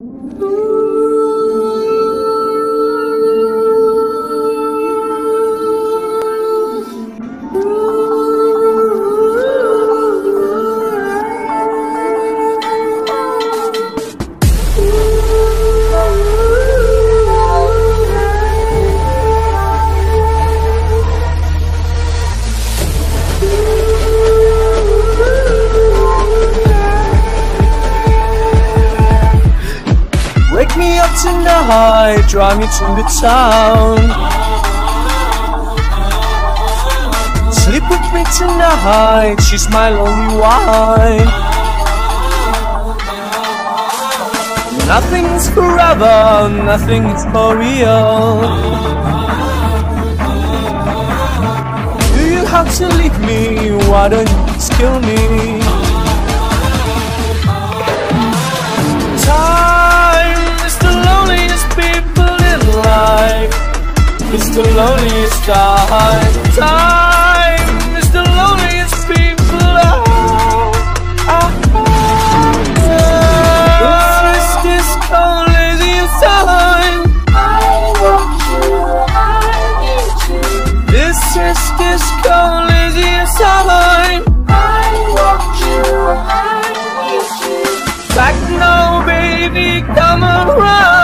Wake tonight, drive me to the town. Sleep with me tonight, she's my lonely wine. Nothing's forever, nothing is for real. The loneliest time. Time is the loneliest people alive. This is this loneliest time. I This is this loneliest time. Back now, baby, come around.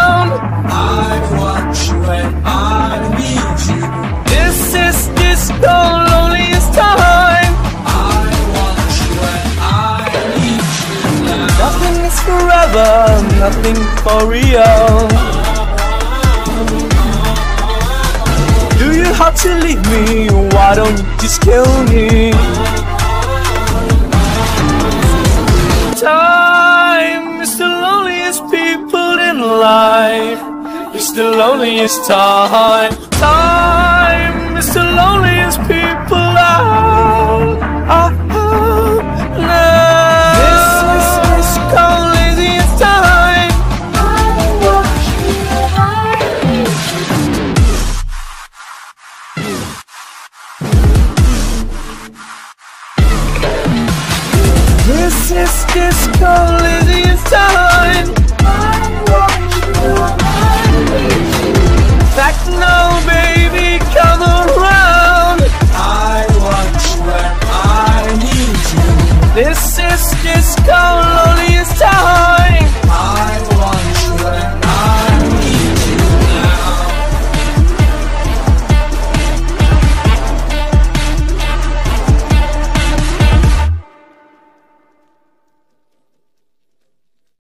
Nothing for real. Do you have to leave me? Why don't you just kill me? Time is the loneliest people in life. It's the loneliest time. Time is the loneliest. This just is in time.